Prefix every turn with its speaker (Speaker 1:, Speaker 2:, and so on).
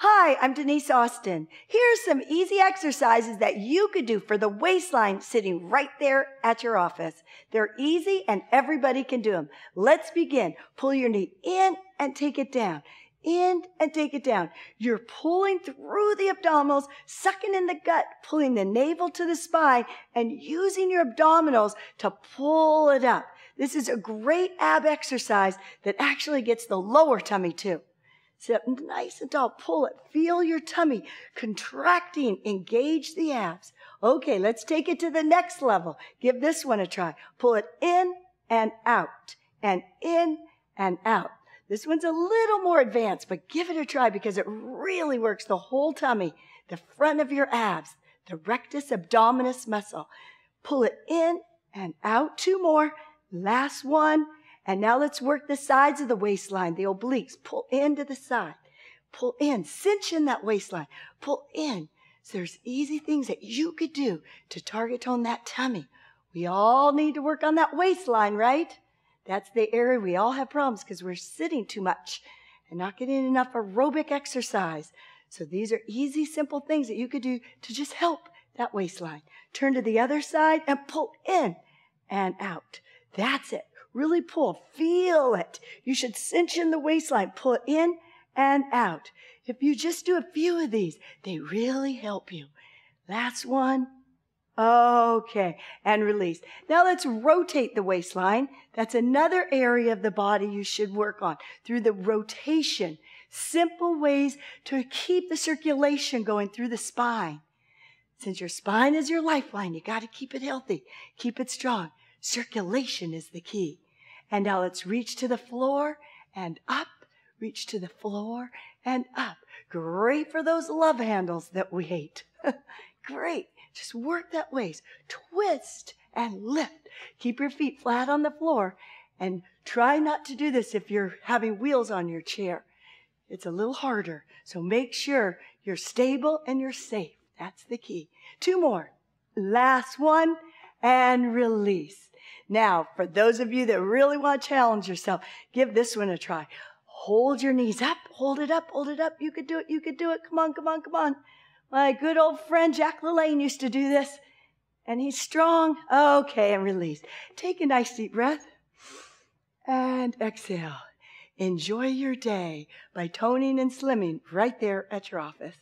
Speaker 1: Hi, I'm Denise Austin. Here's some easy exercises that you could do for the waistline sitting right there at your office. They're easy and everybody can do them. Let's begin. Pull your knee in and take it down. In and take it down. You're pulling through the abdominals, sucking in the gut, pulling the navel to the spine, and using your abdominals to pull it up. This is a great ab exercise that actually gets the lower tummy too. Sit up nice and tall. Pull it. Feel your tummy contracting. Engage the abs. Okay, let's take it to the next level. Give this one a try. Pull it in and out and in and out. This one's a little more advanced, but give it a try because it really works the whole tummy, the front of your abs, the rectus abdominis muscle. Pull it in and out. Two more. Last one. And now let's work the sides of the waistline, the obliques. Pull into the side. Pull in. Cinch in that waistline. Pull in. So there's easy things that you could do to target tone that tummy. We all need to work on that waistline, right? That's the area we all have problems because we're sitting too much and not getting enough aerobic exercise. So these are easy, simple things that you could do to just help that waistline. Turn to the other side and pull in and out. That's it. Really pull. Feel it. You should cinch in the waistline. Pull in and out. If you just do a few of these, they really help you. Last one. Okay. And release. Now let's rotate the waistline. That's another area of the body you should work on through the rotation. Simple ways to keep the circulation going through the spine. Since your spine is your lifeline, you got to keep it healthy, keep it strong. Circulation is the key. And now let's reach to the floor and up, reach to the floor and up. Great for those love handles that we hate. Great. Just work that waist. Twist and lift. Keep your feet flat on the floor and try not to do this if you're having wheels on your chair. It's a little harder. So make sure you're stable and you're safe. That's the key. Two more. Last one and release. Now, for those of you that really want to challenge yourself, give this one a try. Hold your knees up, hold it up, hold it up. You could do it, you could do it. Come on, come on, come on. My good old friend Jack LaLanne used to do this, and he's strong. Okay, and release. Take a nice deep breath and exhale. Enjoy your day by toning and slimming right there at your office.